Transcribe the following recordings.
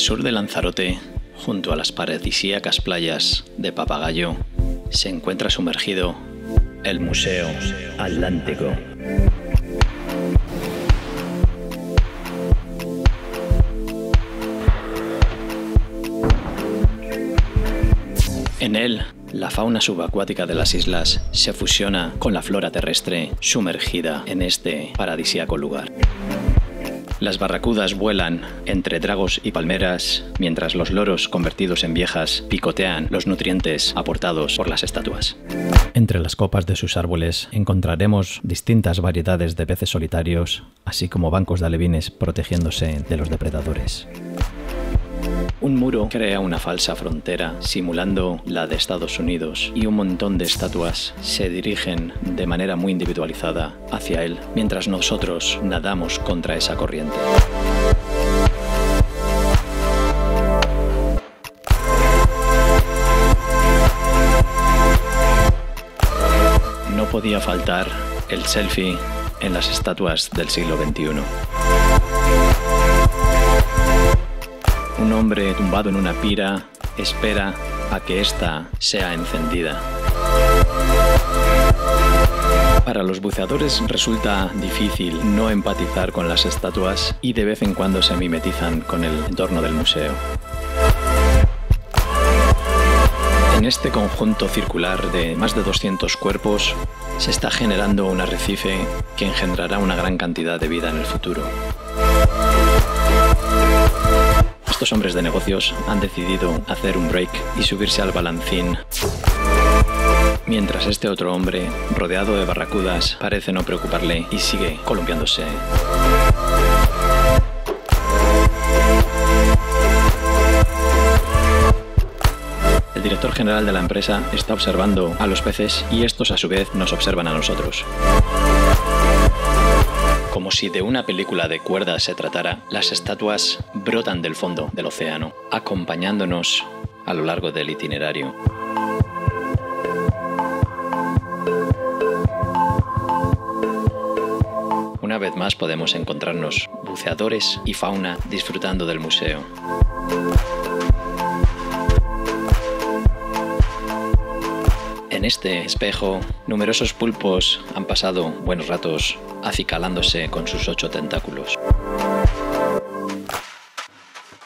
sur de Lanzarote, junto a las paradisíacas playas de Papagayo, se encuentra sumergido el Museo Atlántico. En él, la fauna subacuática de las islas se fusiona con la flora terrestre sumergida en este paradisíaco lugar. Las barracudas vuelan entre dragos y palmeras, mientras los loros convertidos en viejas picotean los nutrientes aportados por las estatuas. Entre las copas de sus árboles encontraremos distintas variedades de peces solitarios, así como bancos de alevines protegiéndose de los depredadores. Un muro crea una falsa frontera simulando la de Estados Unidos y un montón de estatuas se dirigen de manera muy individualizada hacia él, mientras nosotros nadamos contra esa corriente. No podía faltar el selfie en las estatuas del siglo XXI. Un hombre tumbado en una pira espera a que ésta sea encendida. Para los buceadores resulta difícil no empatizar con las estatuas y de vez en cuando se mimetizan con el entorno del museo. En este conjunto circular de más de 200 cuerpos se está generando un arrecife que engendrará una gran cantidad de vida en el futuro. Estos hombres de negocios han decidido hacer un break y subirse al balancín. Mientras este otro hombre, rodeado de barracudas, parece no preocuparle y sigue columpiándose. El director general de la empresa está observando a los peces y estos a su vez nos observan a nosotros. Como si de una película de cuerdas se tratara, las estatuas brotan del fondo del océano, acompañándonos a lo largo del itinerario. Una vez más podemos encontrarnos buceadores y fauna disfrutando del museo. En este espejo, numerosos pulpos han pasado buenos ratos acicalándose con sus ocho tentáculos.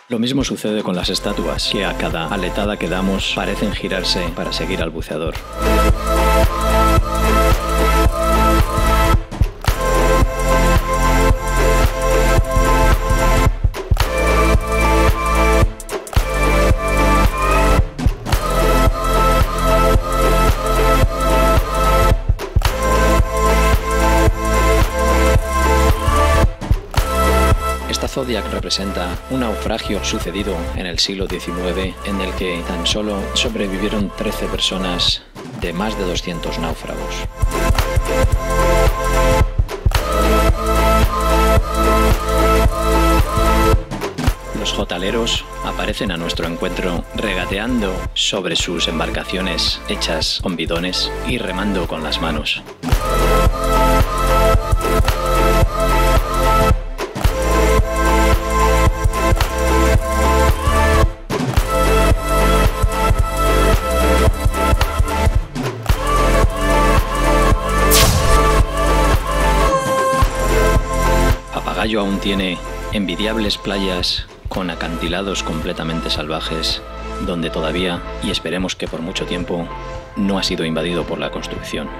Lo mismo sucede con las estatuas, que a cada aletada que damos parecen girarse para seguir al buceador. Zodiac representa un naufragio sucedido en el siglo XIX en el que tan solo sobrevivieron 13 personas de más de 200 náufragos. Los jotaleros aparecen a nuestro encuentro regateando sobre sus embarcaciones hechas con bidones y remando con las manos. Papagayo aún tiene envidiables playas con acantilados completamente salvajes, donde todavía, y esperemos que por mucho tiempo, no ha sido invadido por la construcción.